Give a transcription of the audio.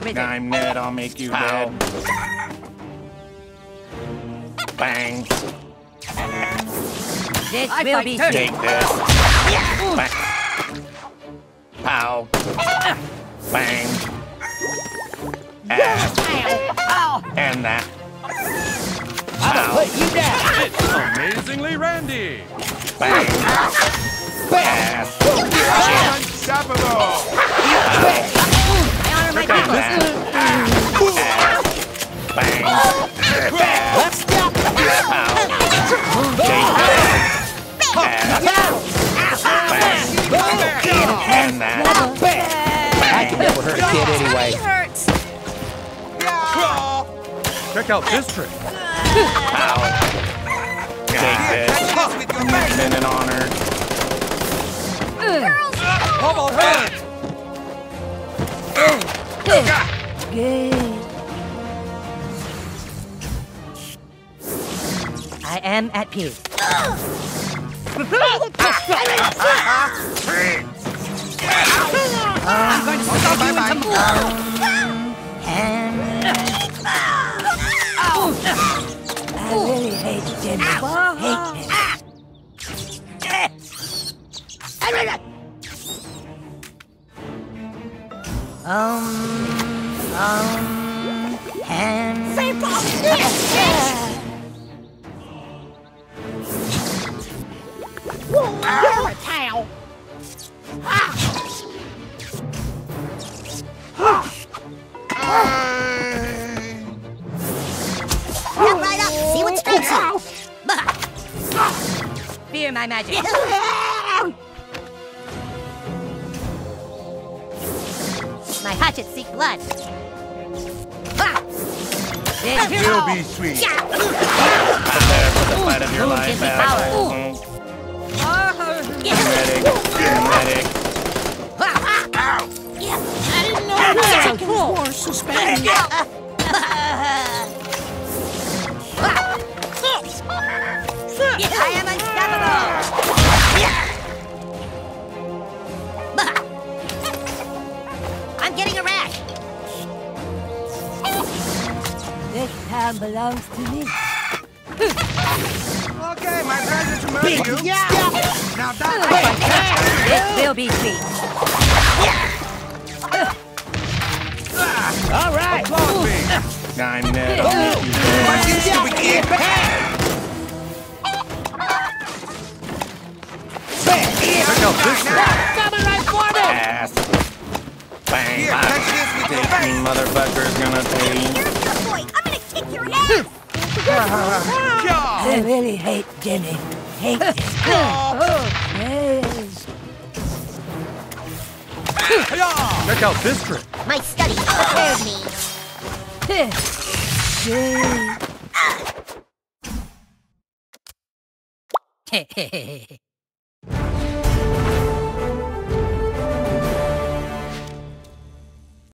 Grand Wizard. I'm Ned, I'll make you Pow. dead. Bang. This I will be dirty. Take this. Bang. Pow. Bang. Ass. Ow! And that. I'll Pow. put you down. It's amazingly Randy. Bang. Ass. Unstoppable. Check out this trick. Pow. Take this. An honor. How about that? Good. I am at peace. I'm going to. I really hate Jimmy. Hate him. Um, um, and... Come Fear my magic. My hatchet seek blood. Ha! This Will be sweet. Prepare for the fight of your Ooh, life. gives me Ass. power. Mm. Medic. Medic. So four suspended. Getting a rash. This town belongs to me. Okay, my pleasure to murder you. Yeah. Now that This will be sweet. All right. applaud me. I'm Ned. I'll make you dead. But you stupid kid. Check out this trick. Coming right for me. Ass. Bang. Here, catch this with your Take me, face. motherfucker's gonna pay. Here's your boy. I'm gonna kick your ass. Yeah. I really hate Jimmy. Hate him. Oh, yes. Check out this trick. My studies prepared me. Yay.